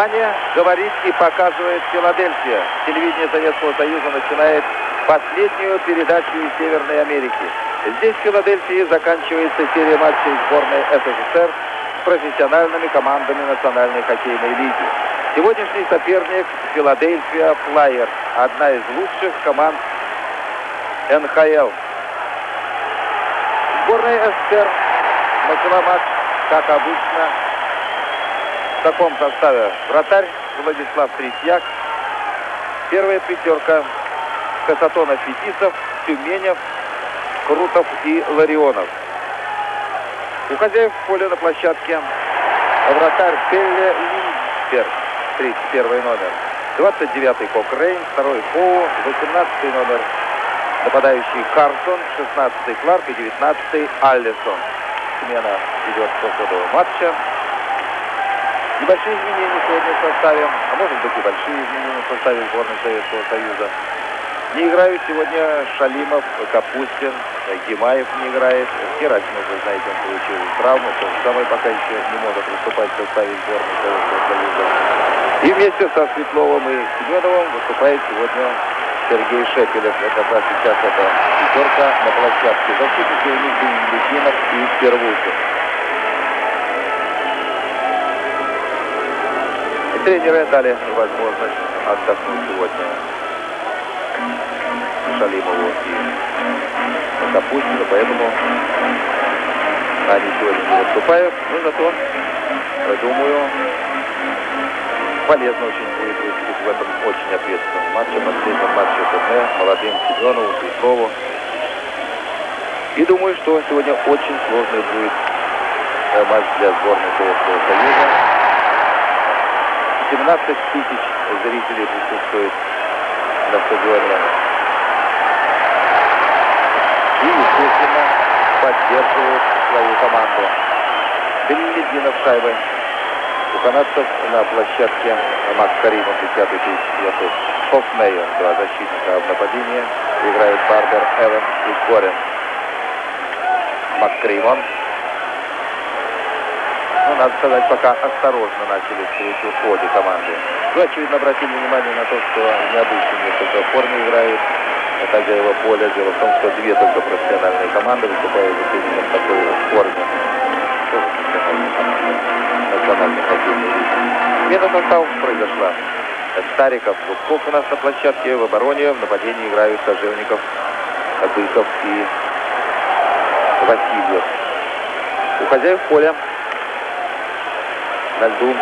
Внимание, говорит и показывает Филадельфия. Телевидение Советского Союза начинает последнюю передачу из Северной Америки. Здесь в Филадельфии заканчивается серия матчей сборной СССР с профессиональными командами Национальной хоккейной лиги. Сегодняшний соперник Филадельфия Флайер, одна из лучших команд НХЛ. Сборная СССР начала матч, как обычно, в таком составе. Вратарь Владислав Третьяк. Первая пятерка Касатонов, Фетисов, Тюменев, Крутов и Ларионов. У хозяев поля на площадке вратарь Пелле Линдберг, 31 номер. 29-й Кокрейн, 2-й Хоу, 18 номер нападающий Карсон, 16-й Кларк и 19-й Аллисон. Смена идет по ходу матча. Небольшие изменения сегодня в составе, а может быть и большие изменения в составе сборной Советского Союза. Не играют сегодня Шалимов, Капустин, Гимаев не играет. Герасимов, вы знаете, он получил травму, то же самое пока еще не может выступать в составе сборной Советского Союза. И вместе со Светловым и Семеновым выступает сегодня Сергей Шепелев. Вот как раз сейчас это пятерка на площадке. Защитники у них Бенедикинов и Первухин. Тренеры дали возможность отдохнуть сегодня Шалимову и Капустину, поэтому они сегодня не выступают. Но зато, думаю, полезно очень будет выступить в этом очень ответственном матче, последнем матче ТН, молодым Семенову, Петрову. И думаю, что сегодня очень сложный будет э, матч для сборной Советского Союза. 17 тысяч зрителей присутствует на стадионе. И, естественно, поддерживают свою команду. Беллидинов шайбы. У канадцев на площадке Макс Каримов, 10 тысяч Хофмейер, два защитника в нападении. Играют Барбер, Эван и Горин. Макс Каримон ну, надо сказать, пока осторожно начали встречу в ходе команды. Вы, очевидно, обратили внимание на то, что необычно несколько форме играют хозяева поля. Дело в том, что две только профессиональные команды выступают за именно в такой форме. Хоккейной лиги. Смена состава произошла. Стариков, Зубков у нас на площадке. В обороне, в нападении играют Кожевников, Быков и Васильев. У хозяев поля на льду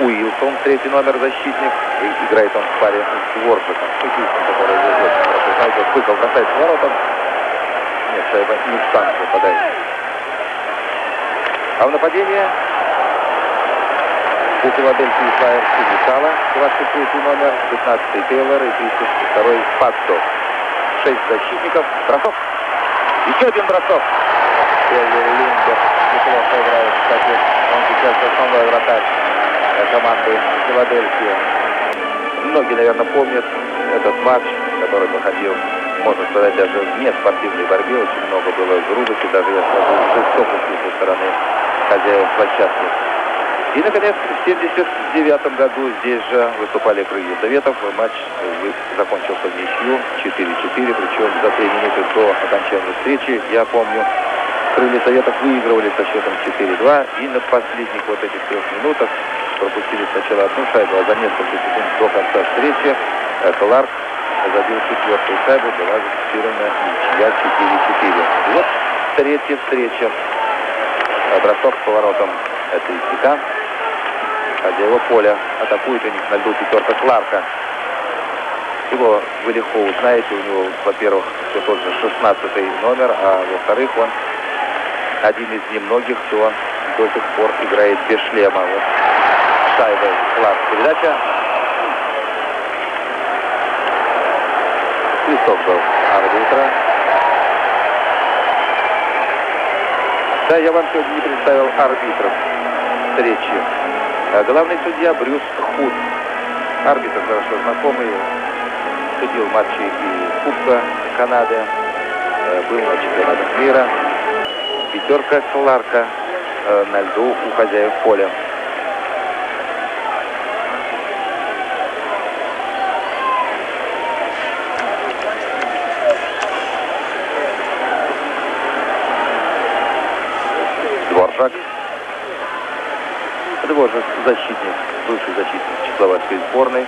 Уилсон, третий номер защитник. И играет он в паре с Воржиком. Хоккеистом, который очень хорошо знаете. Вот Быков бросает воротом. Нет, шайба не в штанг попадает. А в нападении у Филадельфии Флайер Сигитала, 23 номер, 15-й Тейлор и 32-й Пацов. Шесть защитников. Бросок. Еще один бросок. Линдер неплохо играет, кстати. Он сейчас основной вратарь команды Филадельфия. Многие, наверное, помнят этот матч, который проходил, можно сказать, даже вне спортивной борьбе. Очень много было грубости, даже, я скажу, жестокости со стороны хозяев площадки. И, наконец, в 1979 году здесь же выступали крылья Советов. Матч закончился в ничью 4-4, причем за три минуты до окончания встречи, я помню, крылья Советов выигрывали со счетом 4-2. И на последних вот этих трех минутах пропустили сначала одну шайбу, а за несколько секунд до конца встречи Кларк забил четвертую шайбу, была зафиксирована ничья 4-4. И вот третья встреча. Бросок с поворотом это Исика. Хозяева поля атакует у них на льду пятерка Кларка. Его вы легко узнаете, у него, во-первых, все тот же 16 номер, а во-вторых, он один из немногих, кто до сих пор играет без шлема. Вот шайба Кларк. Передача. Свисток был арбитра. Да, я вам сегодня не представил арбитров встречи. Главный судья Брюс Худ. Арбитр хорошо знакомый. Судил матчи и Кубка Канады. Был на чемпионатах мира шестерка Соларка э, на льду у хозяев поля. Дворжак. Дворжак защитник, лучший защитник чехословацкой сборной.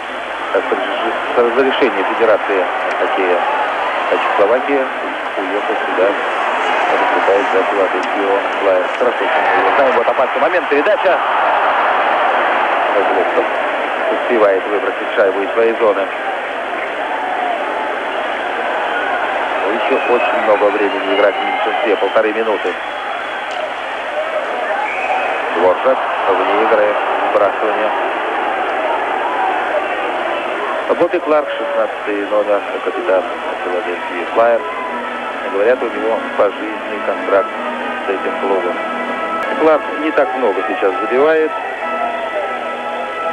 С разрешения Федерации хоккея Чехословакии уехал сюда выступает за Филадельфию Флайер. Хорошо, мы знаем. Вот опасный момент, передача. Козловцев успевает выбросить шайбу из своей зоны. Еще очень много времени играть в меньшинстве, полторы минуты. Дворжак вне игры, сбрасывание. Бобби Кларк, 16 номер, капитан Филадельфии Флайер. Говорят, у него пожизненный контракт с этим клубом. Кларк не так много сейчас забивает.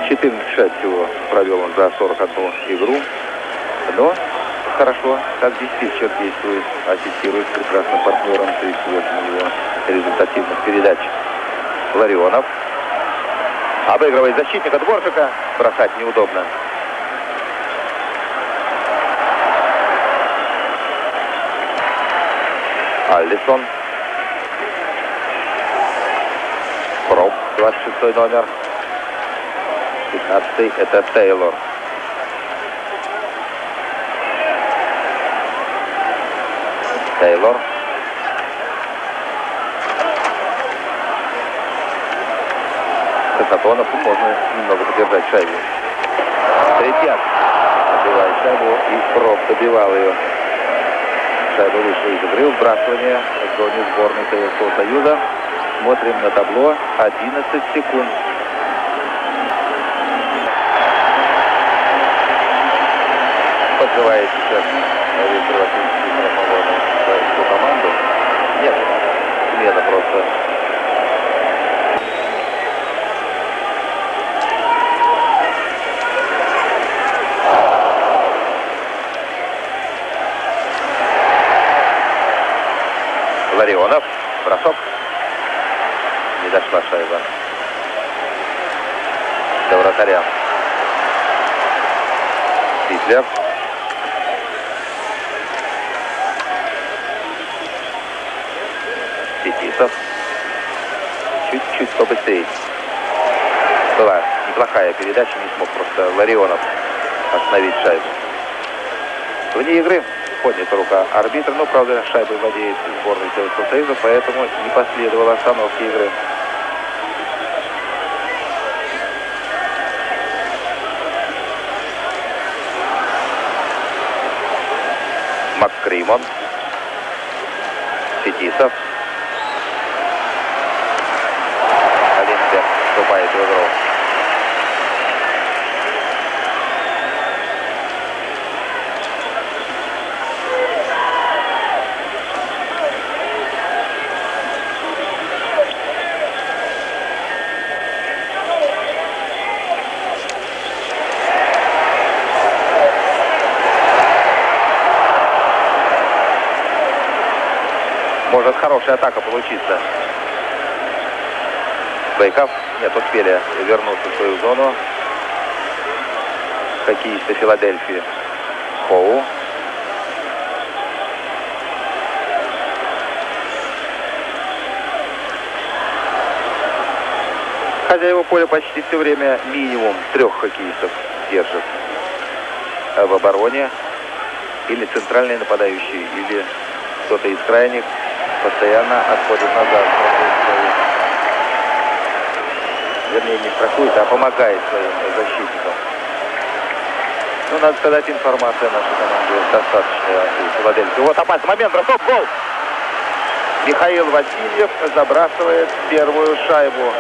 14 шайб всего провел он за 41 игру. Но хорошо, как диспетчер действует, ассистирует прекрасным партнером. 38 у него результативных передач. Ларионов. Обыгрывает защитника Дворжика. Бросать неудобно. Аллисон. Проб, 26 номер. 15 это Тейлор. Тейлор. Касатонов можно немного подержать шайбу. Третьяк отбивает шайбу и Проб добивал ее. Шайба вышла из игры. Вбрасывание в зоне сборной Советского Союза. Смотрим на табло. 11 секунд. Подзывает сейчас Виктор Васильевич свою команду. Нет, смена просто. Ларионов. Бросок. Не дошла шайба. До вратаря. Питлер. Сетисов. Чуть-чуть побыстрее. Была неплохая передача, не смог просто Ларионов остановить шайбу. Вне игры поднята рука арбитра, но, правда, шайбой владеет сборной Советского Союза, поэтому не последовало остановки игры. Маккримон. Фетисов. Олимпия вступает в игру. Может хорошая атака получиться. Бейков. Нет, успели вернуться в свою зону. Хоккеисты Филадельфии. Хоу. Хозяева поля почти все время минимум трех хоккеистов держат в обороне. Или центральные нападающие, или кто-то из крайних постоянно отходит назад. Вернее, не страхует, а помогает своим защитникам. Ну, надо сказать, информация нашей команде достаточная у Филадельфии. Вот опасный момент, бросок, гол! Михаил Васильев забрасывает первую шайбу.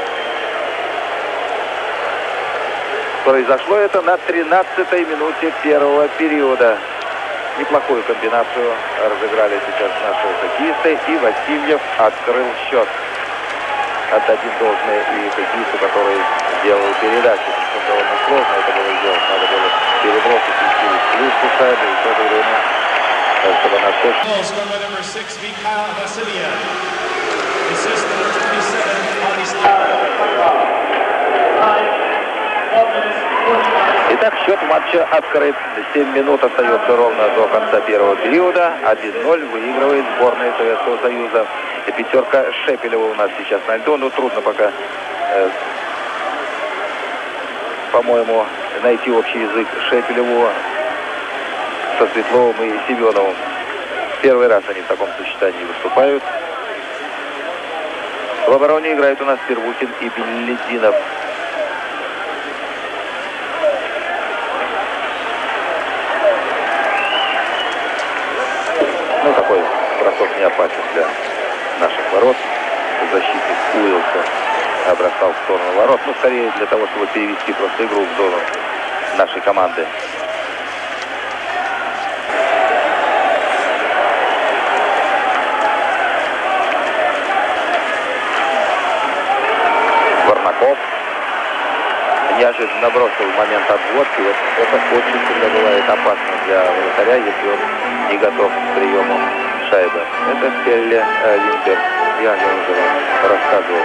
Произошло это на 13-й минуте первого периода. Неплохую комбинацию разыграли сейчас наши хоккеисты. И Васильев открыл счет. Отдадим должное и хоккеисту, который сделал передачу. Причем довольно сложно это было сделать. Надо было перебросить и через плюшку шайбу. И в то же время, чтобы она точно... Итак, счет матча открыт. 7 минут остается ровно до конца первого периода. 1-0 выигрывает сборная Советского Союза. Пятерка Шепелева у нас сейчас на льду. Ну, трудно пока э, по-моему, найти общий язык Шепелеву со Светловым и Семеновым. Первый раз они в таком сочетании выступают. В обороне играют у нас Первухин и Беллидинов. Такой бросок не опасен для наших ворот. Защитник Уилсон бросал в сторону ворот. Ну, скорее для того, чтобы перевести просто игру в зону нашей команды. Варнаков неожиданно бросил момент отводки. Вот это очень всегда бывает опасно для вратаря, если он не готов к приему шайбы. Это Пелле э, Винтер. Я о нем уже вам рассказывал.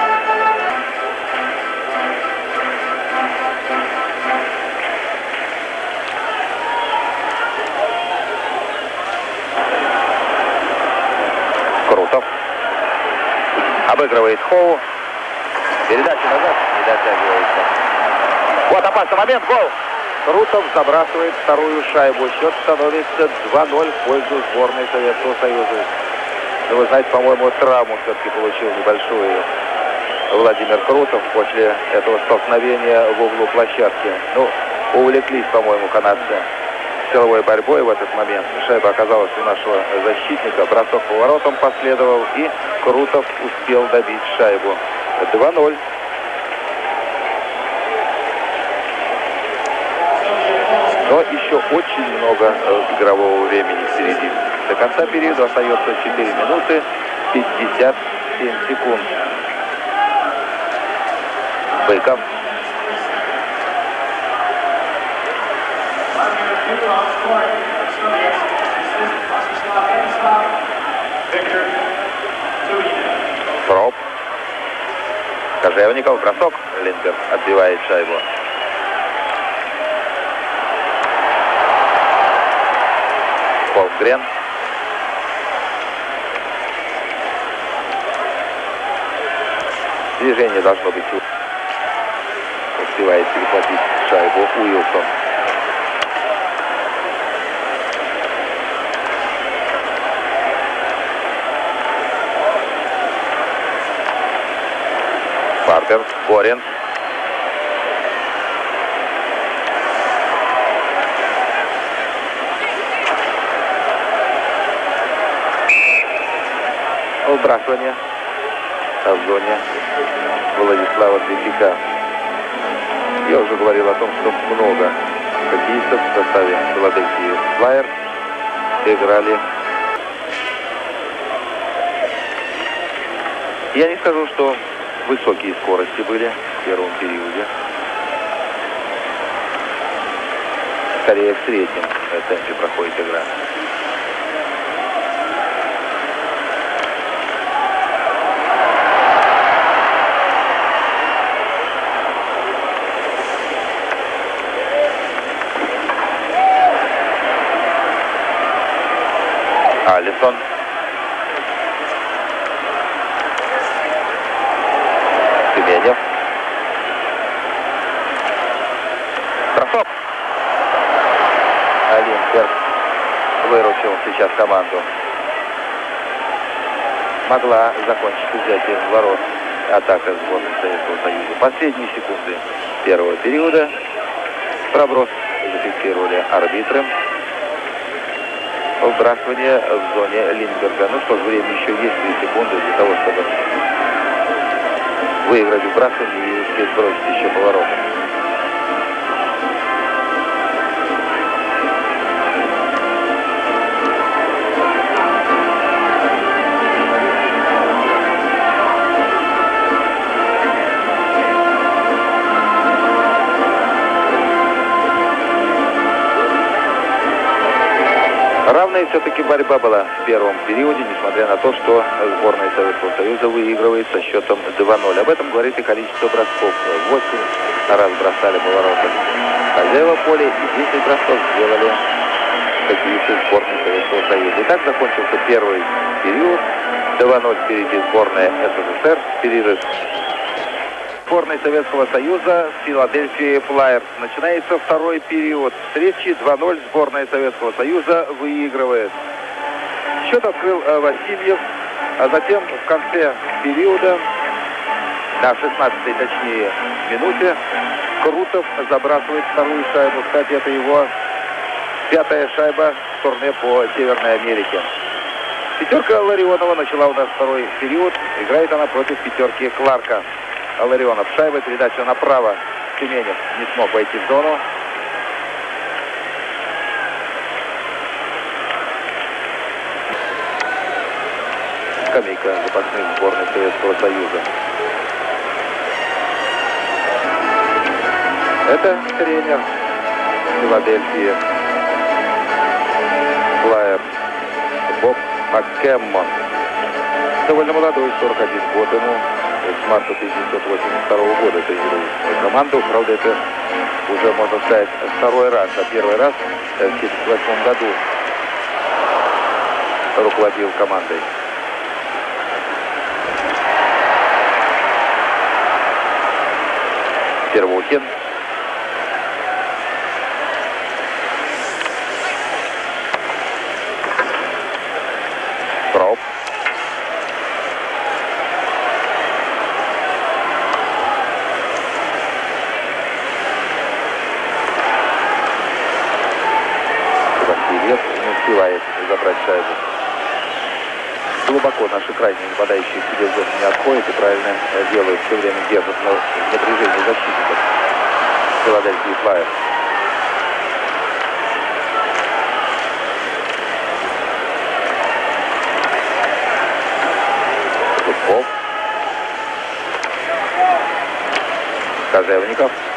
Крутов. Обыгрывает Хоу. Передача назад не дотягивается. Вот опасный момент. Гол. Крутов забрасывает вторую шайбу. Счет становится 2-0 в пользу сборной Советского Союза. Ну, вы знаете, по-моему, травму все-таки получил небольшую Владимир Крутов после этого столкновения в углу площадки. Ну, увлеклись, по-моему, канадцы силовой борьбой в этот момент. Шайба оказалась у нашего защитника. Бросок по воротам последовал, и Крутов успел добить шайбу. 2-0. Но еще очень много э, игрового времени впереди. До конца периода остается 4 минуты 57 секунд. Быков. Проб. Кожевников. Бросок. Линдер отбивает шайбу. Полгрен. Движение должно быть. Успевает перехватить шайбу Уилсон. Паркер, Горин. Выбрасывание в зоне Владислава Третьяка. Я уже говорил о том, что много хоккеистов в составе Филадельфии Флайер играли. Я не скажу, что высокие скорости были в первом периоде. Скорее в среднем темпе проходит игра. Алисон. Тюменев. Бросок. Олимпер выручил сейчас команду. Могла закончить взятие ворот атака сборной Советского Союза. Последние секунды первого периода. Проброс зафиксировали арбитры. Вбрасывание в зоне Линдберга. Ну что ж, время еще есть 3 секунды для того, чтобы выиграть вбрасывание и успеть бросить еще поворотом. Равная все-таки борьба была в первом периоде, несмотря на то, что сборная Советского Союза выигрывает со счетом 2-0. Об этом говорит и количество бросков. 8 раз бросали повороты хозяева поля и 10 бросков сделали хоккеисты сборной Советского Союза. И так закончился первый период. 2-0 впереди сборная СССР. Перерыв сборной Советского Союза с Филадельфией Флайерс. Начинается второй период встречи. 2-0 сборная Советского Союза выигрывает. Счет открыл э, Васильев, а затем в конце периода, на 16-й точнее минуте, Крутов забрасывает вторую шайбу. Кстати, это его пятая шайба в турне по Северной Америке. Пятерка Ларионова начала у нас второй период. Играет она против пятерки Кларка. Ларионов шайба, передача направо. Тюменев не смог войти в зону. Скамейка запасных сборной Советского Союза. Это тренер Филадельфии Флайер Боб Маккеммон. Довольно молодой, 41 год ему. Марта 1982 года тренирует команду. Правда, это уже, можно сказать, второй раз. А первый раз в 1978 году руководил командой. Первухин глубоко наши крайние нападающие себе зону не отходят и правильно делают, все время держат на напряжение защитников Филадельфии Флайер. Гудков. Кожевников.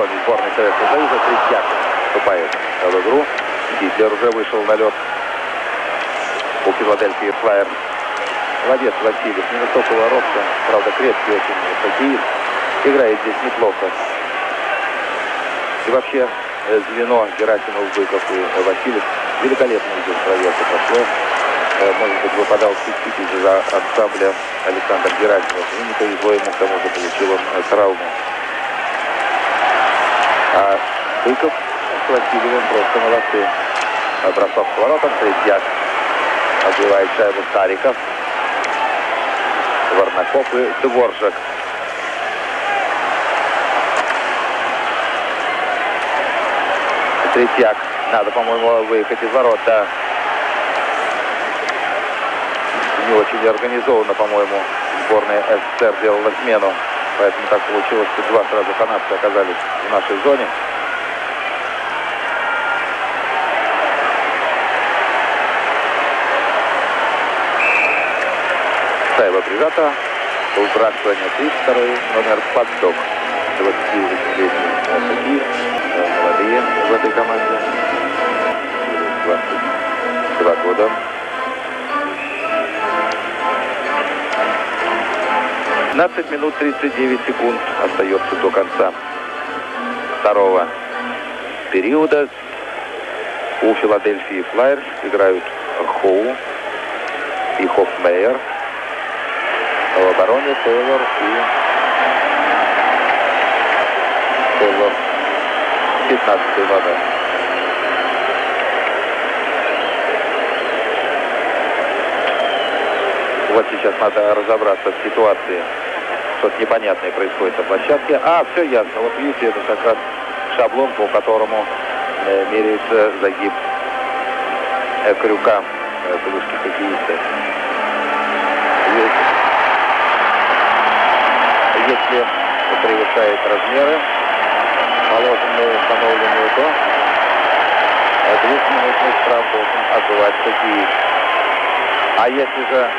Зоне сборной Советского Союза. Третьяк вступает в игру. Гитлер уже вышел на лед у Филадельфии Флайер. Молодец Васильев, невысокого роста, правда крепкий очень хоккеист. Играет здесь неплохо. И вообще э, звено Герасимов, Быков и Васильев великолепно здесь проверка прошло. Э, может быть, выпадал чуть-чуть из-за ансамбля Александр Герасимов. И не повезло ему, к тому же получил он э, травму. А Быков с Васильевым просто молодцы. Бросок к воротам, Третьяк отбивает шайбу Стариков. Варнаков и Дворжак. Третьяк. Надо, по-моему, выехать из ворот, да. Не очень организованно, по-моему, сборная СССР делала смену. Поэтому так получилось, что два сразу канадцы оказались в нашей зоне. Шайба прижата. Выбрасывание 32 номер поддок. 28-летний хоккеист. Молодые в этой команде. 22 года. 15 минут 39 секунд остается до конца второго периода. У Филадельфии Флайерс играют Хоу и Хофмейер. В обороне Тейлор и Тейлор 15 номер. Вот сейчас надо разобраться в ситуации. Что-то непонятное происходит на площадке. А, все ясно. Вот видите, это как раз шаблон, по которому э, меряется загиб э, крюка э, клюшки хоккеиста. Если превышает размеры, положенные, установленные, то двухминутный штраф должен отбывать хоккеист. А если же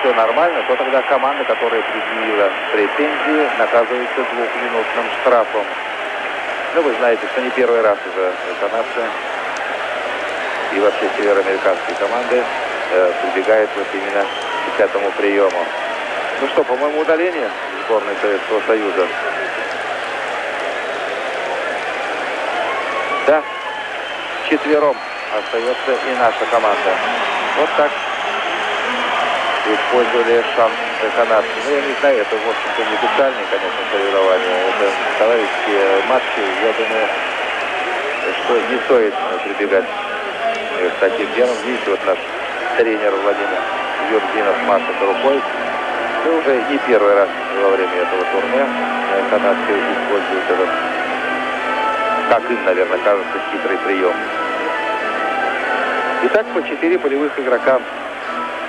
все нормально, то тогда команда, которая предъявила претензии, наказывается двухминутным штрафом. Ну, вы знаете, что не первый раз уже канадцы и вообще североамериканские команды э, прибегают вот именно к этому приему. Ну что, по-моему, удаление сборной Советского Союза. Да, вчетвером остается и наша команда. Вот так использовали шанс канадцы. Ну, я не знаю, это, в общем-то, не официальные, конечно, соревнования. Это товарищеские матчи. Я думаю, что не стоит прибегать к таким делам. Видите, вот наш тренер Владимир Юрдинов машет рукой. И уже не первый раз во время этого турне канадцы используют этот, как им, наверное, кажется, хитрый прием. Итак, по четыре полевых игрока.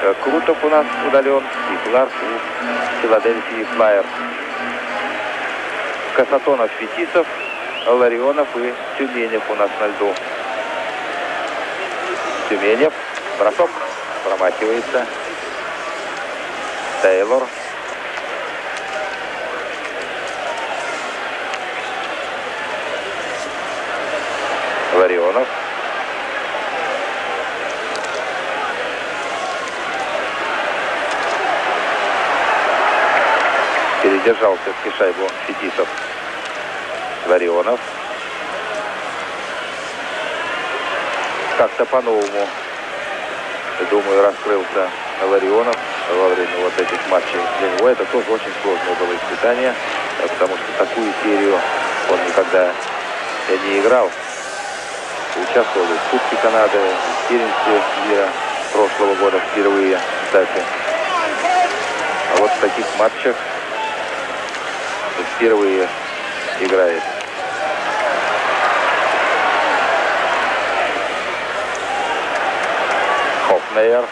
Э, Крутов у нас удален и Кларк у Филадельфии Флайер. Касатонов, Фетисов, Ларионов и Тюменев у нас на льду. Тюменев. Бросок. Промахивается. Тейлор. Ларионов. Передержал все-таки шайбу Фетисов. Ларионов. Как-то по-новому, думаю, раскрылся Ларионов во время вот этих матчей. Для него это тоже очень сложное было испытание, потому что такую серию он никогда не играл. Участвовал в Кубке Канады, в первенстве мира прошлого года впервые, кстати. А вот в таких матчах впервые играет. Хофмейер.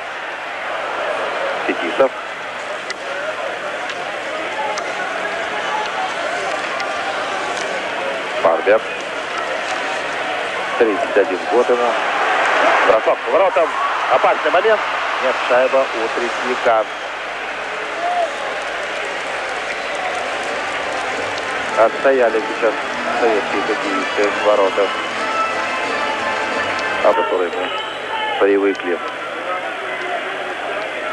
Фетисов. Барбер. 31 год ему. Бросок к воротам. Опасный момент. Нет, шайба у Третьяка. Отстояли сейчас советские хоккеисты ворота, о которых мы привыкли.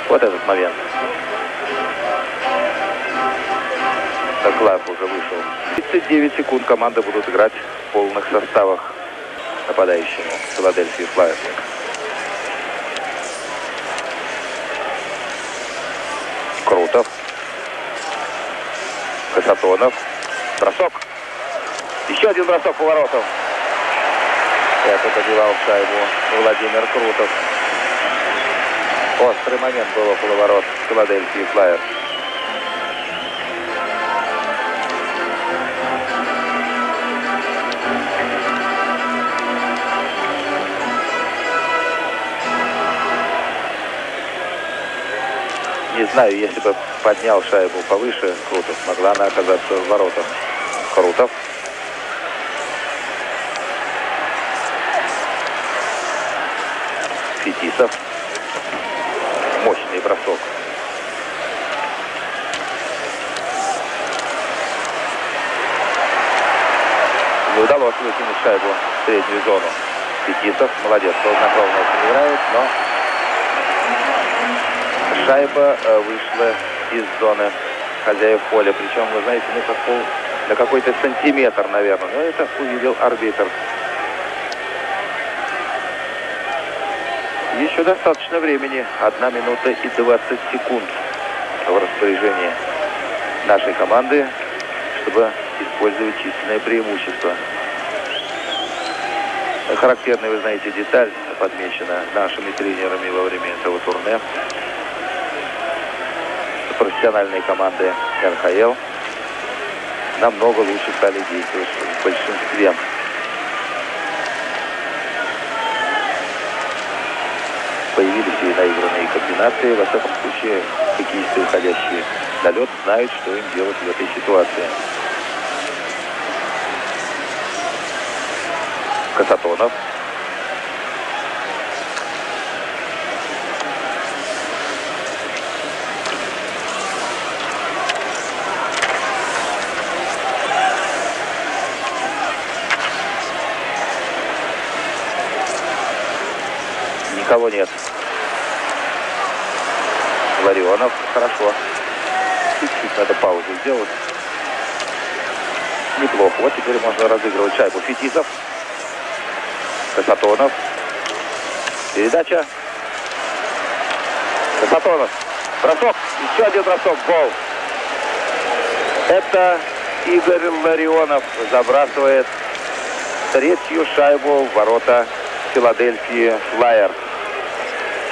Вот этот момент. Кларк уже вышел. 39 секунд команды будут играть в полных составах нападающими Филадельфии Флайерс. Крутов. Касатонов. Бросок. Еще один бросок поворотом. Это добивал шайбу Владимир Крутов. Острый момент был около ворот Филадельфии Флайерс. Не знаю, если бы поднял шайбу повыше Крутов, могла она оказаться в воротах. Крутов. Фетисов. Мощный бросок. Не удалось выкинуть шайбу в среднюю зону. Фетисов, молодец, очень играет, но шайба э, вышла из зоны хозяев поля. Причем, вы знаете, ну, как пол, на какой-то сантиметр, наверное. Но это увидел арбитр. Еще достаточно времени. Одна минута и 20 секунд в распоряжении нашей команды, чтобы использовать численное преимущество. Характерная, вы знаете, деталь подмечена нашими тренерами во время этого турне. Профессиональные команды РХЛ намного лучше стали действовать в большинстве. Появились и наигранные комбинации. Во всяком случае, хоккеисты, выходящие на лед, знают, что им делать в этой ситуации. Касатонов. Никого нет. Ларионов. Хорошо. Чуть-чуть надо паузу сделать. Неплохо. Вот теперь можно разыгрывать шайбу. Фетисов. Касатонов. Передача. Касатонов. Бросок. Еще один бросок. Гол. Это Игорь Ларионов забрасывает третью шайбу в ворота Филадельфии Флайер.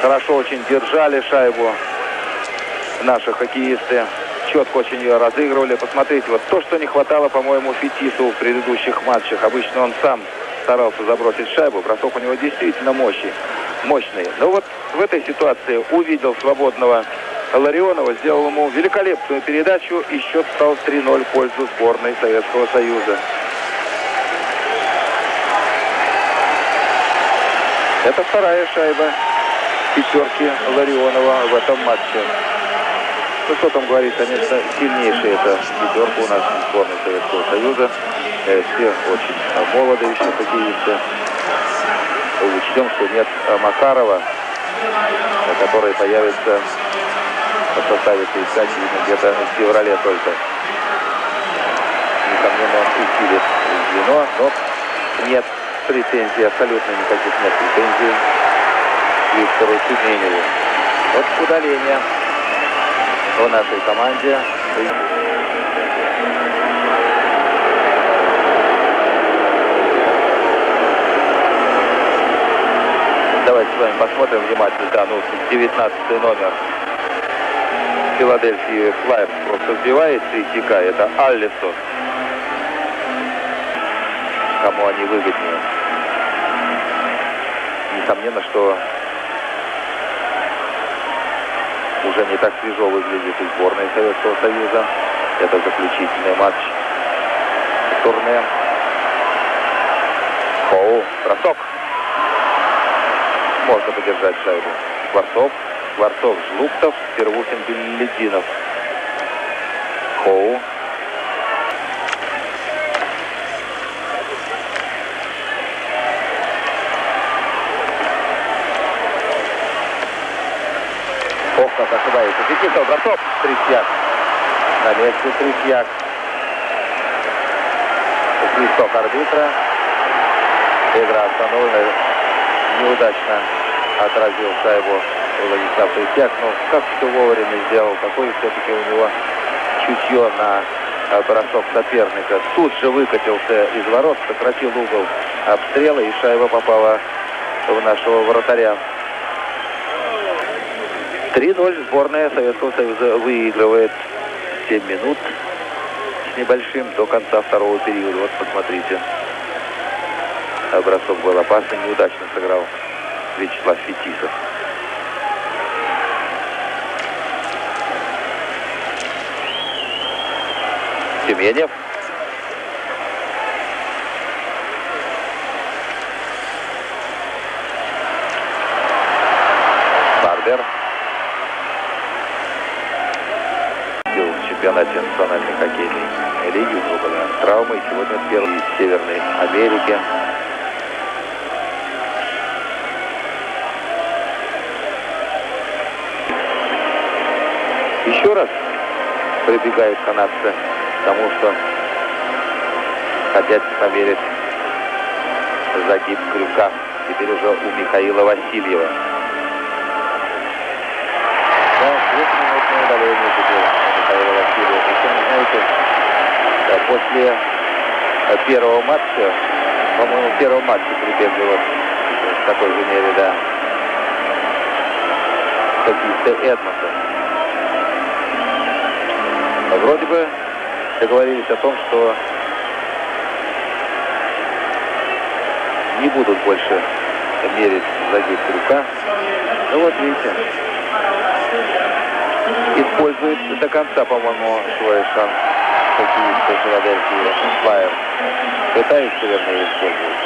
Хорошо очень держали шайбу наши хоккеисты. Четко очень ее разыгрывали. Посмотрите, вот то, что не хватало, по-моему, Фетису в предыдущих матчах. Обычно он сам старался забросить шайбу. Бросок у него действительно мощный. мощный. Но вот в этой ситуации увидел свободного Ларионова, сделал ему великолепную передачу, и счет стал 3-0 в пользу сборной Советского Союза. Это вторая шайба пятерки Ларионова в этом матче. Ну, что там говорить, конечно, сильнейшая эта пятерка у нас сборной Советского Союза. Э, все очень молодые еще хоккеисты. Учтем, что нет Макарова, который появится в составе ТСК где-то в феврале только. Несомненно, он усилит звено, но нет претензий, абсолютно никаких нет претензий Виктору Тюменеву. Вот удаление в нашей команде. Давайте с вами посмотрим внимательно. Да, ну, 19 номер Филадельфии Флайерс просто сбивает Третьяка. Это Аллисон. Кому они выгоднее. Несомненно, что уже не так свежо выглядит и сборная Советского Союза. Это заключительный матч турне. Хоу, бросок. Можно подержать шайбу. Скворцов, Скворцов, Жлуктов, Первухин, Беллидинов. Хоу. Ох, как Фетисов, бросок, Трисьяк. На месте Трисьяк. Свисток арбитра. Игра остановлена. Неудачно отразил шайбу Владислав Трисьяк. Но как все вовремя сделал. Какое все-таки у него чутье на э, бросок соперника. Тут же выкатился из ворот, сократил угол обстрела и шайба попала в нашего вратаря. 3-0 сборная Советского Союза выигрывает 7 минут с небольшим до конца второго периода. Вот посмотрите. Бросок был опасный, неудачно сыграл Вячеслав Фетисов. Семенев. Америки. Еще раз прибегают канадцы к тому, что хотят померить загиб крюка. Теперь уже у Михаила Васильева. Да, 2-минутное удаление теперь у Михаила Васильева. Причем, знаете, после первого матча, по-моему, в первом матче прибегли вот в такой же мере, да, хоккеисты Эдмонтон. Вроде бы договорились о том, что не будут больше мерить загиб крюка. Ну вот видите, использует до конца, по-моему, свой шанс хоккеисты Филадельфии Флайер. Пытается, вернее, использовать.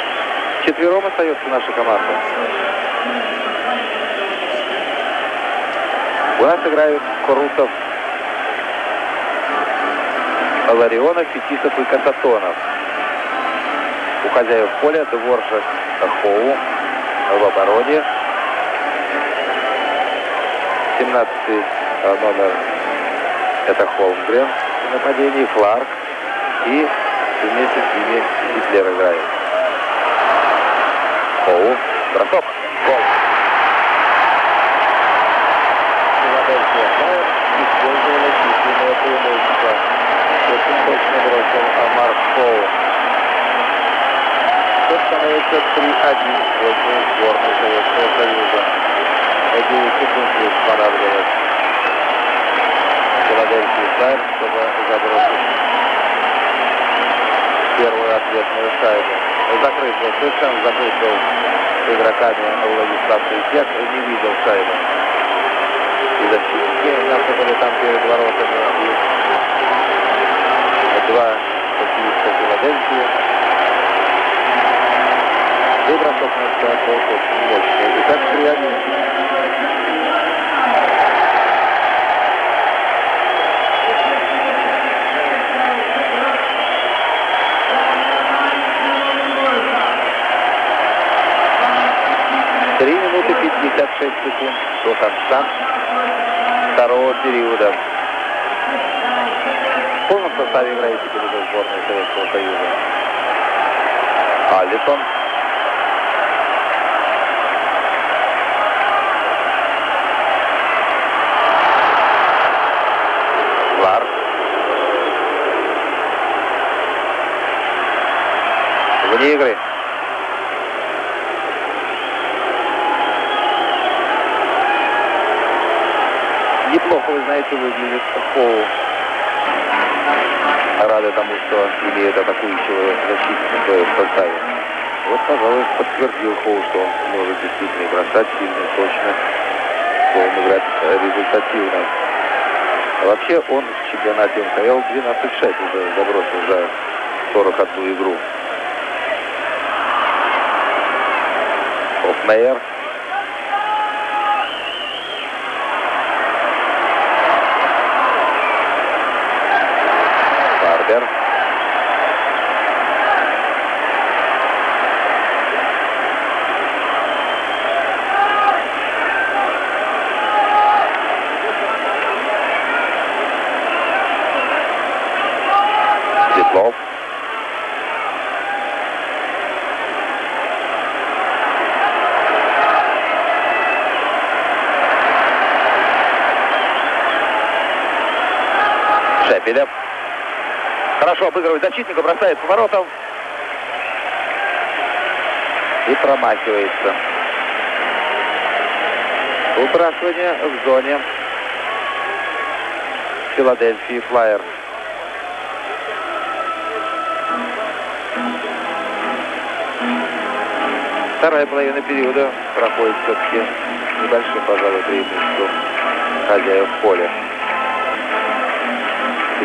Четвером остается наша команда. У нас играют Крутов, Ларионов, Фетисов и Касатонов. У хозяев поля Дворжик Хоу в обороне. 17 номер это Холмгрен в нападении, Кларк. И вместе с ними Гитлер играет. Оу, бросок, гол. Филадельфия Флайер использовала численное преимущество. Очень точно бросил Амар Коу. Счет становится 3-1 в пользу сборной Советского Союза. 9 секунд лишь понадобилось Филадельфии Флайер, чтобы забросить первую ответную шайбу. Закрыт был, совершенно закрыт был игроками Владислав Третьяк, не видел шайбы. И защитники наши были там перед воротами. И два хоккеиста Филадельфии. И бросок на мощный. Итак, 3-1. Минуты 56 секунд до конца второго периода. В полном составе играет теперь уже сборная Советского Союза. Алисон. Ларс. Вне игры. Вы знаете, выглядит Хоу. Рады тому, что имеет атакующего защитника в составе. Вот, пожалуй, подтвердил Хоу, что он может действительно бросать сильно, точно, что он играть результативно. А вообще он в чемпионате НХЛ 12 шайб уже забросил за 41 игру. Хофмейер. Барбер. Светлов. Шепелев. Хорошо обыгрывает защитника, бросает по воротам. И промахивается. Выбрасывание в зоне Филадельфии Флайер. Вторая половина периода проходит все-таки небольшим, пожалуй, преимуществом хозяев поля.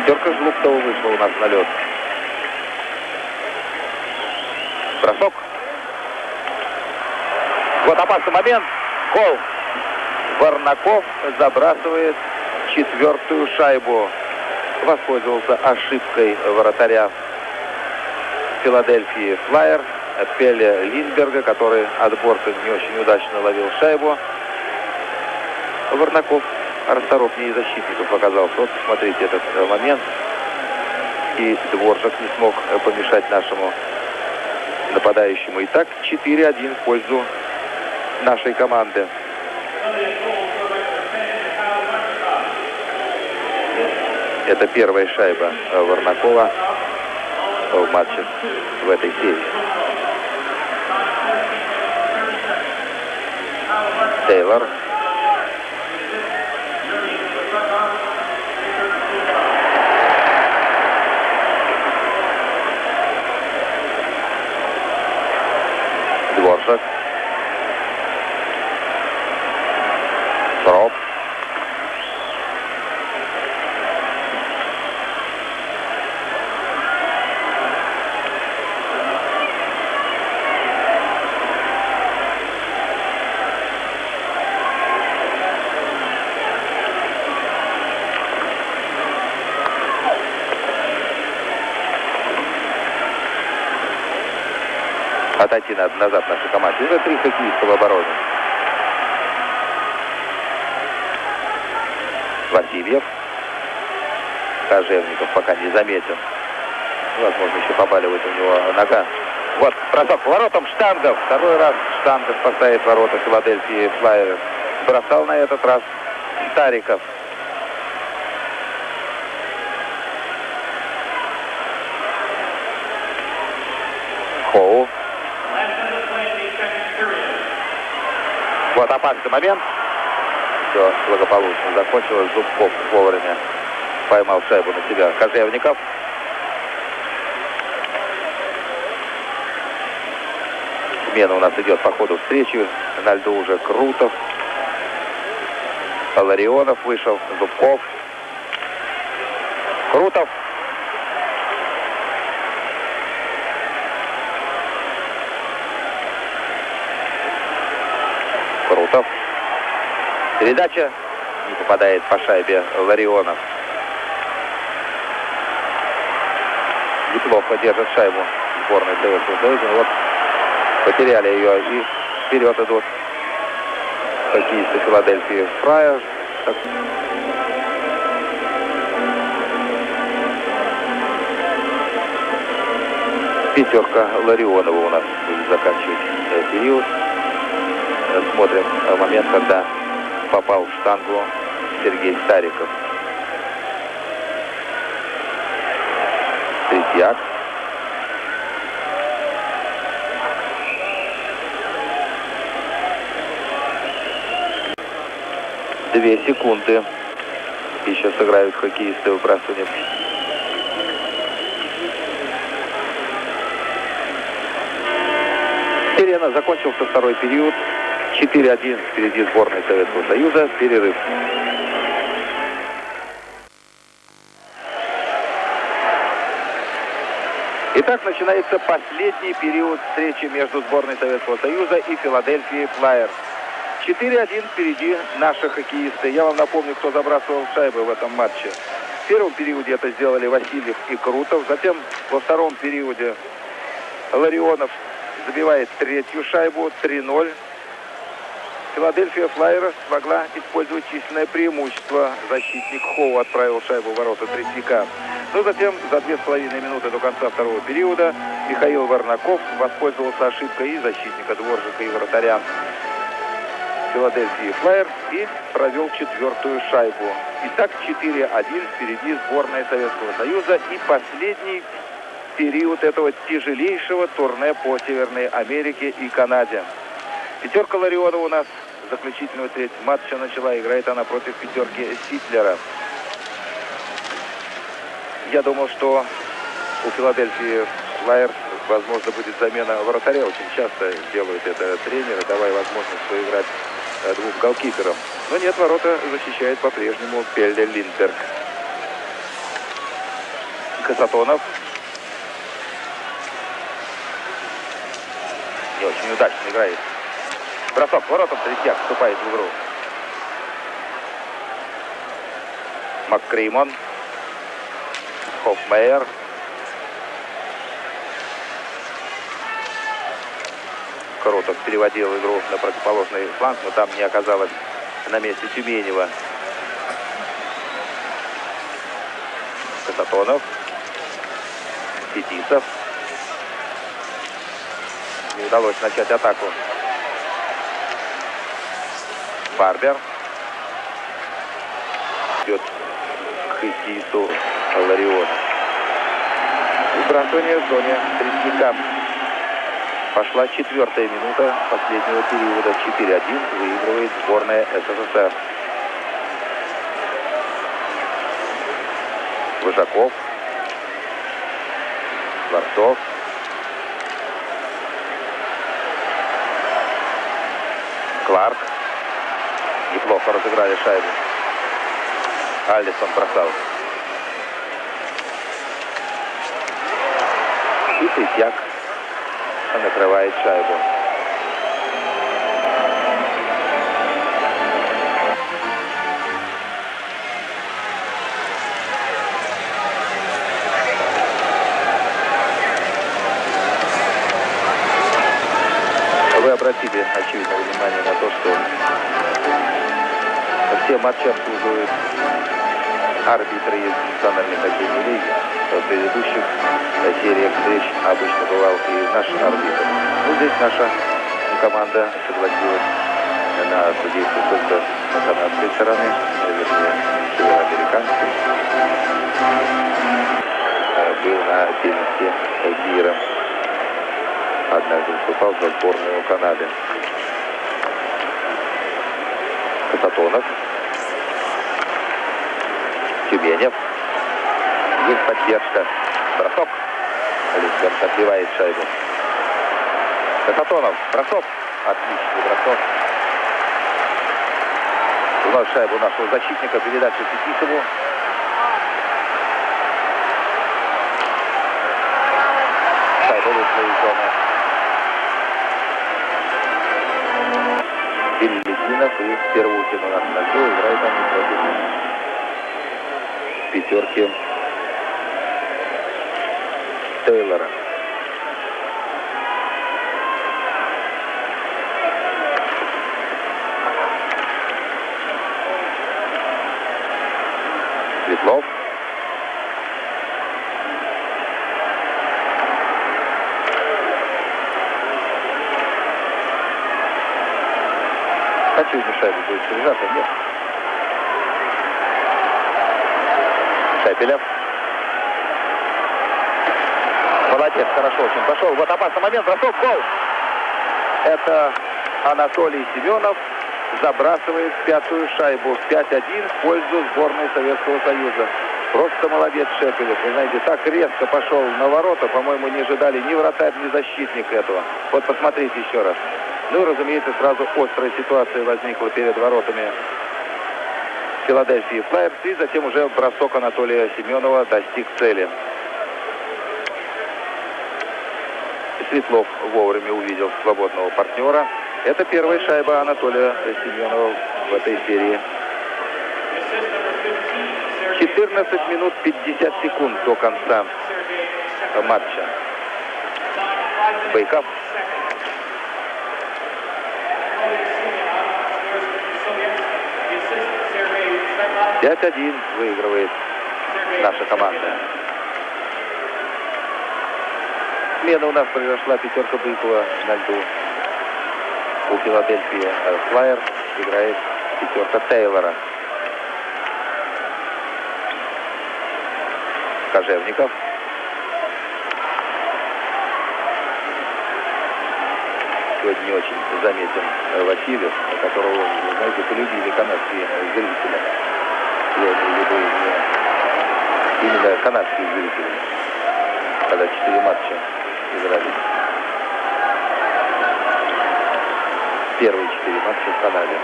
Пятерка Жлуптова вышла у нас на лед. Бросок. Вот опасный момент. Гол. Варнаков забрасывает четвертую шайбу. Воспользовался ошибкой вратаря Филадельфии Флайер. Пеле Линдберга, который от борта не очень удачно ловил шайбу. Варнаков расторопнее защитников оказался. Вот смотрите этот э, момент. И Дворжак не смог э, помешать нашему нападающему. Итак, 4-1 в пользу нашей команды. Это первая шайба э, Варнакова в матче в этой серии. Тейлор. Дворжак. Троп. Надо назад нашей команде. Уже три хоккеиста в обороне. Васильев. Кожевников пока не заметен. Возможно, еще побаливает у него нога. Вот, бросок поворотом штангов. Второй раз штангов поставит ворота Филадельфии Флайерс. Бросал на этот раз Стариков. Хоу. Вот опасный момент. Все благополучно закончилось. Зубков вовремя поймал шайбу на себя. Кожевников. Смена у нас идет по ходу встречи. На льду уже Крутов. Ларионов вышел. Зубков. Крутов. Передача не попадает по шайбе Ларионов. Неплохо держит шайбу сборной Советского Союза. Вот потеряли ее и вперед идут хоккеисты Филадельфии Фрая. Пятерка Ларионова у нас будет заканчивать период. Смотрим момент, когда попал в штангу Сергей Стариков. Третьяк. Две секунды. Еще сыграют хоккеисты выбрасывание. Сирена закончился второй период. 4-1 впереди сборной Советского Союза. Перерыв. Итак, начинается последний период встречи между сборной Советского Союза и Филадельфией Флайерс. 4-1 впереди наши хоккеисты. Я вам напомню, кто забрасывал шайбы в этом матче. В первом периоде это сделали Васильев и Крутов. Затем во втором периоде Ларионов забивает третью шайбу 3-0. Филадельфия Флайерс смогла использовать численное преимущество. Защитник Хоу отправил шайбу в ворота Третьяка. Но затем, за две с половиной минуты до конца второго периода, Михаил Варнаков воспользовался ошибкой и защитника Дворжика и вратаря Филадельфии Флайерс и провел четвертую шайбу. Итак, 4-1 впереди сборная Советского Союза и последний период этого тяжелейшего турне по Северной Америке и Канаде. Пятерка Лариона у нас заключительного треть матча начала. Играет она против пятерки Ситлера. Я думал, что у Филадельфии Флайерс, возможно, будет замена вратаря. Очень часто делают это тренеры, давая возможность поиграть двум голкиперам. Но нет, ворота защищает по-прежнему Пелле Линдберг. Касатонов. Не очень удачно играет. Бросок воротом, Третьяк вступает в игру. МакКримон. Хофмейер. Крутов переводил игру на противоположный фланг, но там не оказалось на месте Тюменева. Касатонов. Фетисов. Не удалось начать атаку. Барбер. Идет к хоккеисту Лариона. Выбрасывание в зоне Третьяка. Пошла четвертая минута последнего периода. 4-1 выигрывает сборная СССР. Выжаков. Скворцов. Кларк. Неплохо разыграли шайбу. Алисон бросал. И Третьяк накрывает шайбу. Вы обратили, очевидно, внимание на то, что все матчи обслуживают арбитры из национальной хоккейной лиги. В предыдущих сериях встреч обычно бывал и наш арбитр. Ну, здесь наша команда согласилась на судейство только на канадской стороны, вернее, североамериканской. Был на первенстве мира. Однажды выступал за сборную Канады. Касатонов. Тюменев. Есть поддержка. Бросок. Лисберг отбивает шайбу. Касатонов. Бросок. Отличный бросок. Вновь шайбу нашего защитника. Передача Фетисову. Шайба вышла из зоны. Беллидинов и Первухин у нас на. Играют они против пятерки Тейлора. Светлов. Хочу шайбу будет заряжаться, нет. Шепелев. Молодец, хорошо очень пошел. Вот опасный момент, бросок, гол. Это Анатолий Семенов забрасывает пятую шайбу. 5-1 в пользу сборной Советского Союза. Просто молодец Шепелев. Вы знаете, так резко пошел на ворота. По-моему, не ожидали ни вратарь, ни защитник этого. Вот посмотрите еще раз. Ну и, разумеется, сразу острая ситуация возникла перед воротами Филадельфии Флайерс. И затем уже бросок Анатолия Семенова достиг цели. Светлов вовремя увидел свободного партнера. Это первая шайба Анатолия Семенова в этой серии. 14 минут 50 секунд до конца матча. Байкап 5-1 выигрывает наша команда. Смена у нас произошла, пятерка Быкова на льду. У Филадельфии э, Флайер играет пятерка Тейлора. Кожевников. Сегодня не очень заметен э, Васильев, которого, вы знаете, полюбили канадские зрители. Я имею в виду именно канадские зрители, когда четыре матча играли. Первые четыре матча в Канаде.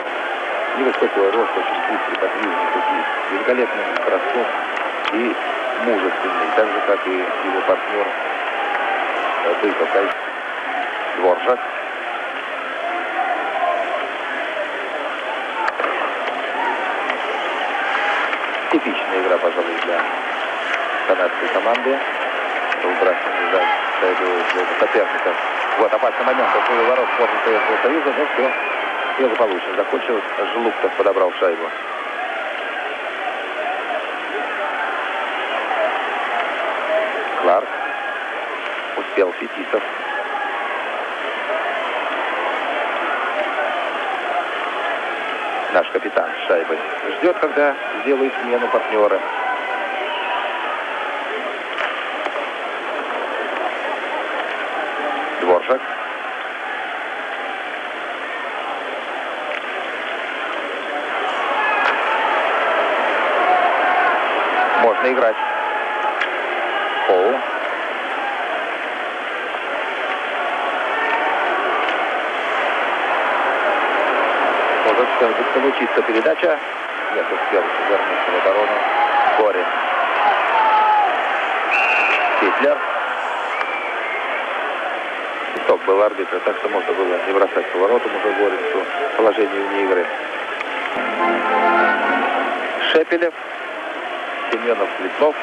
Невысокого роста, очень быстрый, подвижный хоккеист. Великолепный броском и мужественный, так же, как и его партнер Быков. Дворжак. Типичная игра, пожалуй, для канадской команды. Выбрасывание за шайбу соперников. Вот опасный момент, какой ворот сборной Советского Союза, но все благополучно закончилось. Желуктов подобрал шайбу. Кларк. Успел Фетисов. Наш капитан с шайбой. Ждет, когда сделает смену партнера. Дворжак. Можно играть. Оу. Может получиться передача. Нет, успел вернуться в оборону. Корин. Хитлер. Стоп был арбитр, так что можно было не бросать поворотом уже Горинцу положение вне игры. Шепелев, Семенов, Светлов,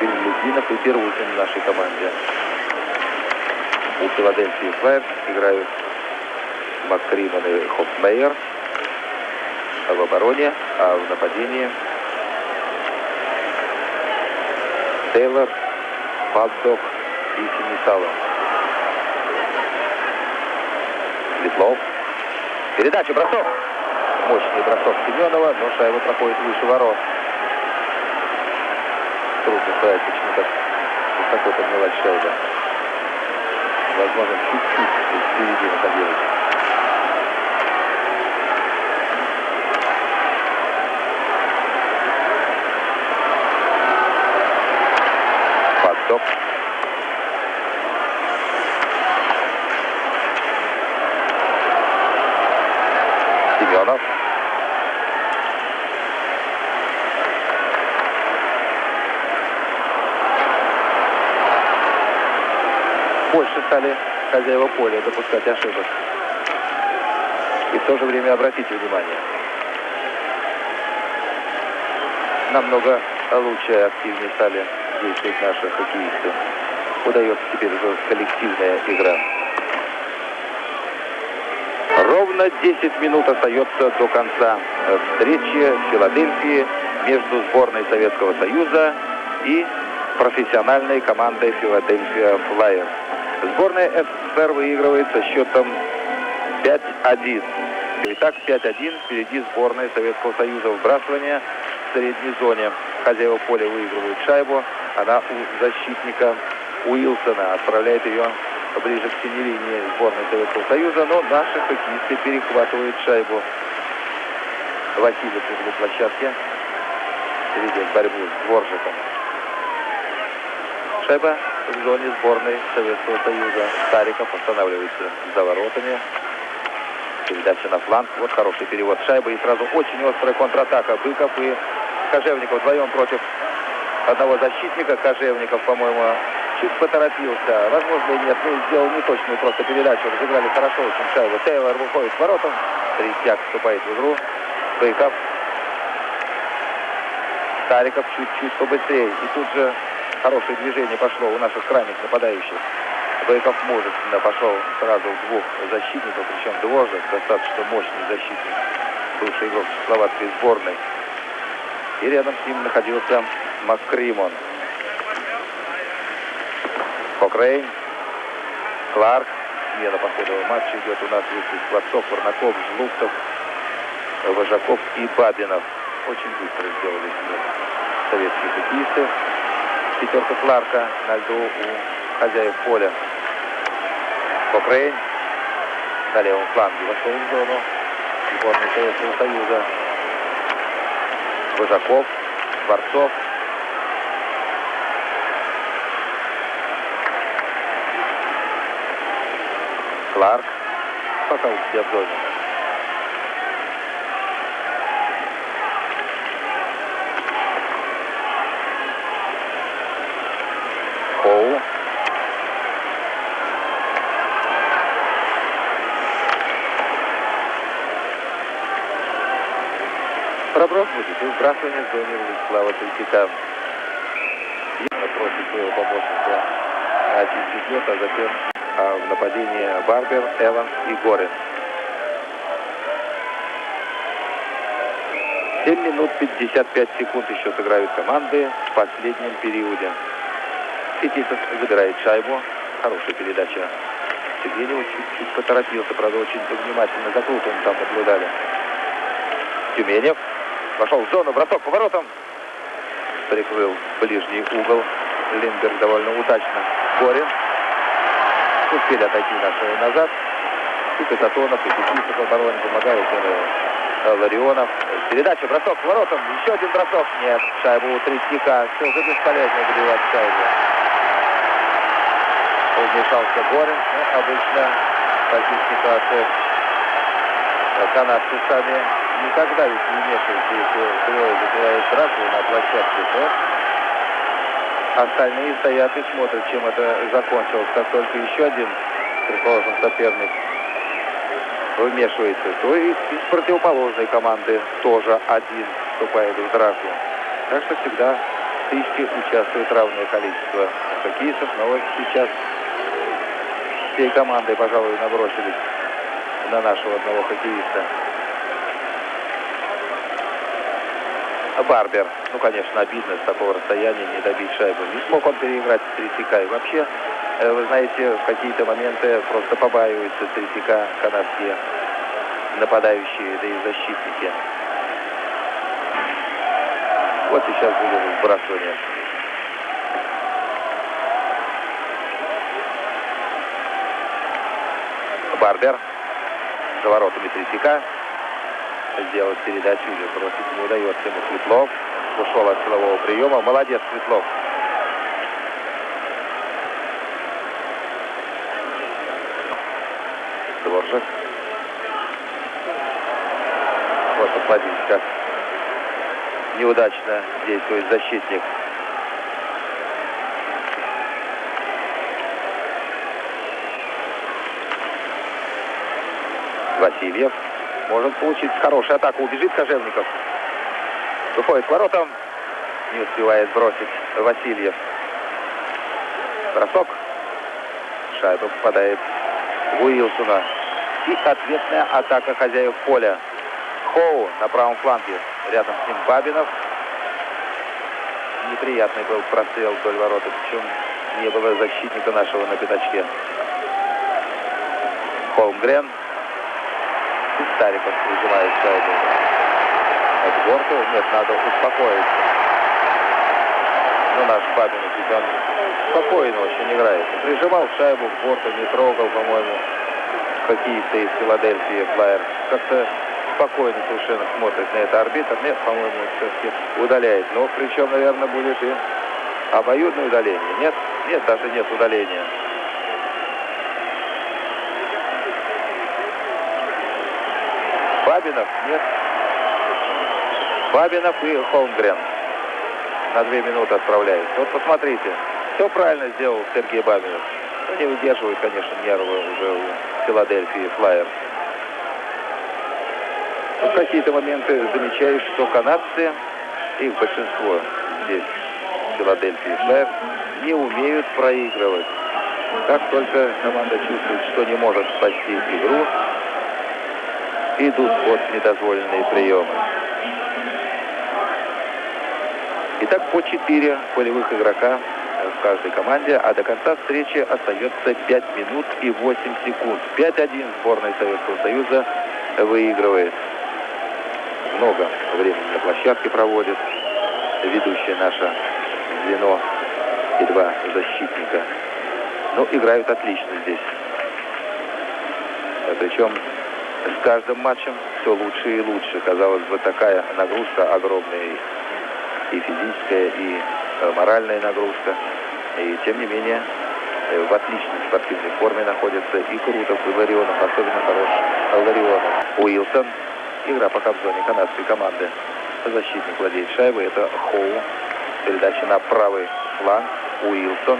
Беллюдинов и Первухин в нашей команде. У Филадельфии Флайерс играют Маккриман и Хофмейер в обороне, а в нападении Тейлор, Паддок и Синисалов. Светлов. Передача, бросок. Мощный бросок Семенова, но шайба проходит выше ворот. Трудно сказать, почему так высоко поднялась шайба. Возможно, чуть-чуть впереди находилась. Поддок. Семенов. Больше стали хозяева поля допускать ошибок. И в то же время обратите внимание. Намного лучше активнее стали действовать наши хоккеисты. Удается теперь уже коллективная игра. Ровно 10 минут остается до конца встречи в Филадельфии между сборной Советского Союза и профессиональной командой Филадельфия Флайерс. Сборная СССР выигрывает со счетом 5-1. Итак, 5-1 впереди сборная Советского Союза. Вбрасывание в средней зоне. Хозяева поля выигрывают шайбу. Она у защитника Уилсона. Отправляет ее ближе к синей линии сборной Советского Союза, но наши хоккеисты перехватывают шайбу. Васильев в углу площадки ведет борьбу с Дворжиком. Шайба в зоне сборной Советского Союза. Стариков останавливается за воротами. Передача на фланг. Вот хороший перевод шайбы. И сразу очень острая контратака. Быков и Кожевников вдвоем против одного защитника. Кожевников, по-моему, чуть поторопился. Возможно, и нет. Ну, сделал неточную просто передачу. Разыграли хорошо очень шайбу. Тейлор выходит к воротам. Третьяк вступает в игру. Быков. Стариков чуть-чуть побыстрее. И тут же хорошее движение пошло у наших крайних нападающих. Быков мужественно пошел сразу в двух защитников, причем Дворжик, достаточно мощный защитник, бывший игрок словацкой сборной. И рядом с ним находился Маккримон. Кокрейн, Кларк. Смена по ходу матча идет у нас здесь Скворцов, Варнаков, Жлуктов, Вожаков и Бабинов. Очень быстро сделали советские хоккеисты. Пятерка Кларка на льду у хозяев поля. Кокрейн на левом фланге вошел в зону сборной Советского Союза. Вожаков, Скворцов, Кларк. Пока у себя в зоне. Хоу. Проброс будет и вбрасывание в зоне Владислава Третьяка. Просит своего помощника очистить лед, а затем а в нападении Барбер, Эванс и Горин. 7 минут 55 секунд еще сыграют команды в последнем периоде. Фетисов забирает шайбу. Хорошая передача. Сергеев чуть-чуть поторопился, правда, очень внимательно за Крутым там наблюдали. Тюменев вошел в зону, бросок по воротам. Прикрыл ближний угол. Линдберг довольно удачно. Горин успели отойти наши назад. И Кататонов, и Петисов обороне помогают э, Ларионов. Передача, бросок к воротам. Еще один бросок. Нет, шайбу у Третьяка. Все же бесполезно добивать шайбу. Вмешался Горин. Ну, обычно в таких ситуациях канадцы сами никогда ведь не вмешиваются, если двое забивают сразу на площадке, то Остальные стоят и смотрят, чем это закончилось. Как только еще один, предположим, соперник вмешивается, то и из противоположной команды тоже один вступает в драку. Так что всегда в стычке участвует равное количество хоккеистов. Но вот сейчас всей командой, пожалуй, набросились на нашего одного хоккеиста. Барбер. Ну, конечно, обидно с такого расстояния не добить шайбу. Не смог он переиграть Третьяка. И вообще, э, вы знаете, в какие-то моменты просто побаиваются Третьяка канадские нападающие, да и защитники. Вот сейчас будет сбрасывание. Барбер за воротами Третьяка сделать передачу или бросить не удается ему Светлов. Ушел от силового приема. Молодец, Светлов. Дворжик. Вот посмотрите, как неудачно действует защитник. Васильев может получить хорошую атаку. Убежит Кожевников. Выходит к воротам. Не успевает бросить Васильев. Бросок. Шайба попадает в Уилсона. И ответная атака хозяев поля. Хоу на правом фланге. Рядом с ним Бабинов. Неприятный был прострел вдоль ворота. Причем не было защитника нашего на пятачке. Холмгрен Стариков прижимает шайбу от борту. Нет, надо успокоиться. Но наш ведь он спокойно очень играет. Прижимал шайбу к борту, не трогал, по-моему, хоккеисты из Филадельфии Флайер. Как-то спокойно совершенно смотрит на это арбитр. Нет, по-моему, все-таки удаляет. Но причем, наверное, будет и обоюдное удаление. Нет, нет, даже нет удаления. Бабинов? Нет. Бабинов и Холмгрен на две минуты отправляются. Вот посмотрите, все правильно сделал Сергей Бабинов. Ну, не выдерживает, конечно, нервы уже у Филадельфии Флайер. В какие-то моменты замечаешь, что канадцы, их большинство здесь, в Филадельфии Флайер, не умеют проигрывать. Как только команда чувствует, что не может спасти игру, идут под недозволенные приемы. Итак, по 4 полевых игрока в каждой команде, а до конца встречи остается 5 минут и 8 секунд. 5-1 сборная Советского Союза выигрывает. Много времени на площадке проводит ведущее наше звено и два защитника. Ну, играют отлично здесь. Причем с каждым матчем все лучше и лучше. Казалось бы, такая нагрузка огромная и физическая, и э, моральная нагрузка. И тем не менее, э, в отличной спортивной форме находится и Крутов, и Ларионов, особенно хорош Ларионов. Уилсон, игра пока в зоне канадской команды. Защитник владеет шайбой, это Хоу. Передача на правый фланг, Уилсон.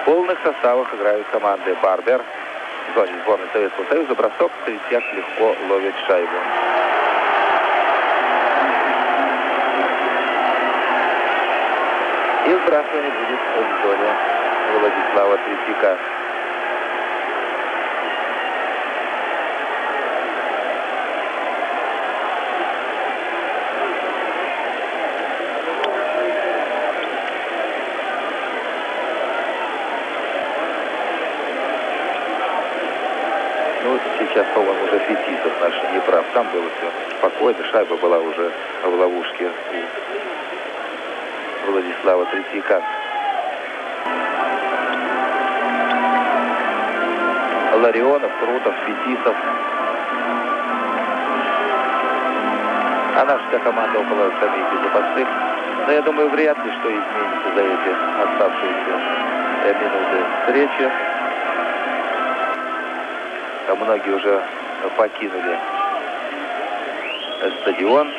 В полных составах играют команды Барбер, зоне сборной Советского Союза бросок, Третьяк легко ловит шайбу. И сбрасывание будет в зоне Владислава Третьяка. сейчас, по-моему, уже Фетисов наш не прав. Там было спокойно, шайба была уже в ловушке у Владислава Третьяка. Ларионов, Крутов, Фетисов. А наша вся команда около скамейки запасных. Но я думаю, вряд ли что изменится за эти оставшиеся минуты встречи многие уже покинули стадион.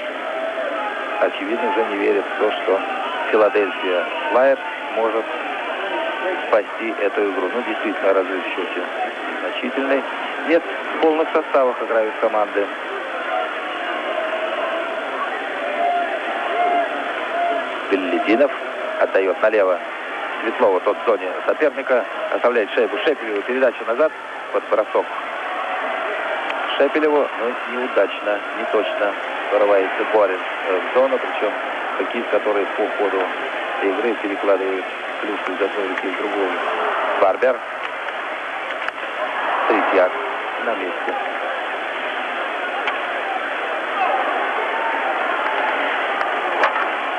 Очевидно, уже не верят в то, что Филадельфия Флайер может спасти эту игру. Ну, действительно, разрыв в счете значительный. Нет, в полных составах играют команды. Беллидинов отдает налево Светлова, тот в зоне соперника, оставляет шайбу Шепелеву, передача назад под бросок Шепелеву, но неудачно, не точно вырывается Борин в зону, причем хоккеист, который по ходу игры перекладывает плюсы из одной руки в другую. Барбер. Третьяк на месте.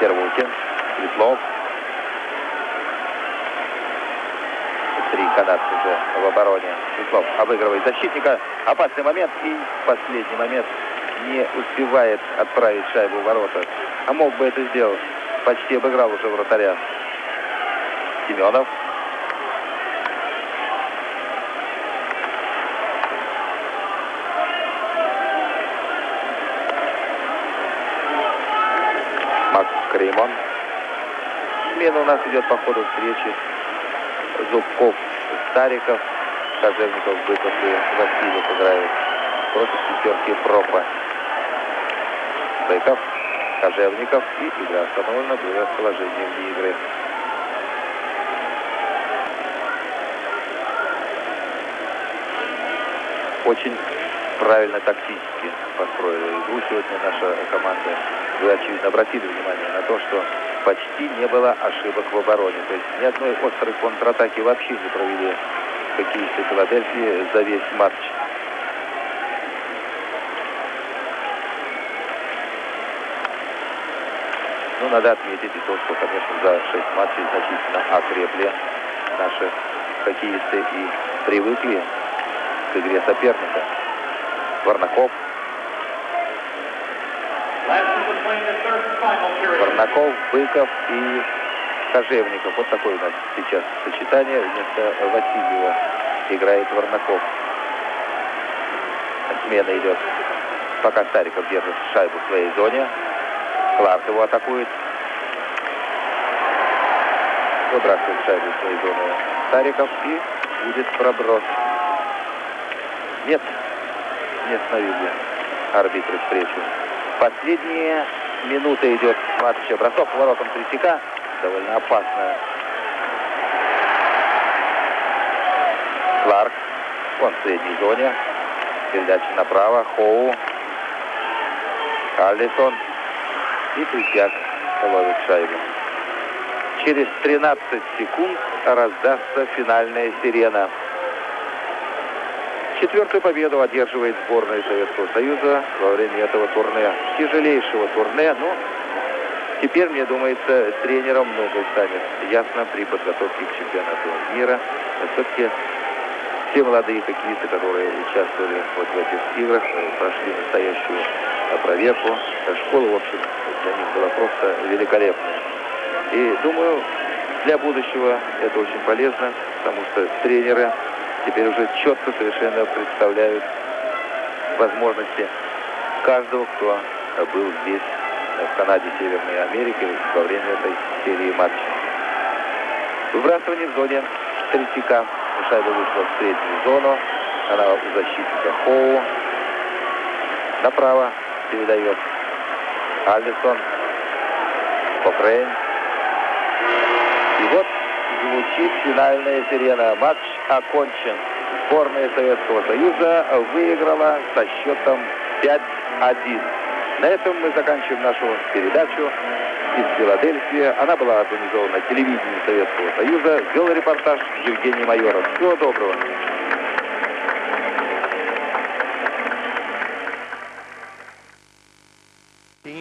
Сервукин. Светлов. Три канадца уже в обороне. Светлов обыгрывает защитника. Опасный момент и последний момент не успевает отправить шайбу в ворота. А мог бы это сделать. Почти обыграл уже вратаря. Семенов. Маккримон. Смена у нас идет по ходу встречи. Зубков, Стариков, Кожевников, Быков и Васильев играют против пятерки Пропа. Быков, Кожевников и игра остановлена было положение вне игры. Очень правильно тактически построила игру сегодня наша команда. Вы, очевидно, обратили внимание на то, что почти не было ошибок в обороне. То есть ни одной острой контратаки вообще не провели хоккеисты Филадельфии за весь матч. Ну, надо отметить и то, что, конечно, за 6 матчей значительно окрепли наши хоккеисты и привыкли к игре соперника. Варнаков. Варнаков, Быков и Кожевников. Вот такое у нас сейчас сочетание. Вместо Васильева играет Варнаков. Смена идет. Пока Стариков держит шайбу в своей зоне. Кларк его атакует. Выбрасывает шайбу в своей зоне Стариков и будет проброс. Остановили арбитры встречу. Последние минуты идет матча. Бросок по воротам Третьяка. Довольно опасно. Кларк. Он в средней зоне. Передача направо. Хоу. Карлисон. И Третьяк ловит шайбу. Через 13 секунд раздастся финальная сирена. Четвертую победу одерживает сборная Советского Союза во время этого турне. Тяжелейшего турне, но теперь, мне думается, тренерам многое станет ясно при подготовке к чемпионату мира. Все-таки все молодые хоккеисты, которые участвовали вот в этих играх, прошли настоящую проверку. Школа, в общем, для них была просто великолепная. И думаю, для будущего это очень полезно, потому что тренеры теперь уже четко совершенно представляют возможности каждого, кто был здесь, в Канаде, Северной Америке, во время этой серии матчей. Выбрасывание в зоне Третьяка. Шайба вышла в среднюю зону. Она у защитника Хоу. Направо передает Альдерсон. Покрейн. И вот звучит финальная сирена. Матч окончен. Сборная Советского Союза выиграла со счетом 5-1. На этом мы заканчиваем нашу передачу из Филадельфии. Она была организована телевидением Советского Союза. Вел репортаж Евгений Майоров. Всего доброго.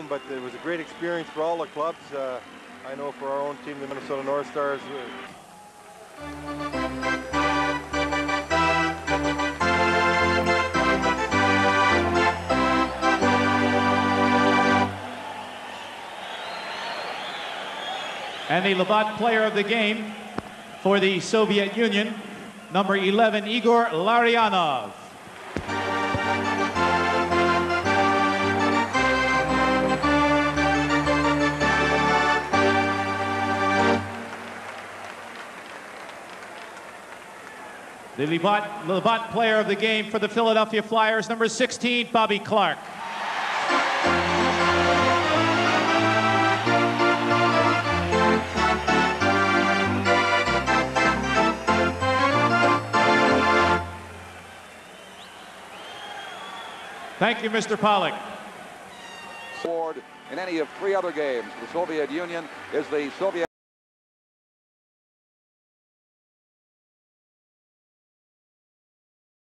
But it was a great experience for all the clubs. Uh, I know for our own team, the Minnesota North Stars. Uh, And the Labatt player of the game for the Soviet Union, number 11, Igor Larionov. The Labatt player of the game for the Philadelphia Flyers, number 16, Bobby Clark. Thank you, Mr. Pollock. Award in any of three other games. The Soviet Union is the Soviet